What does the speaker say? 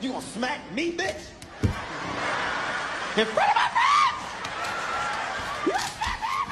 You gonna smack me, bitch? In front of my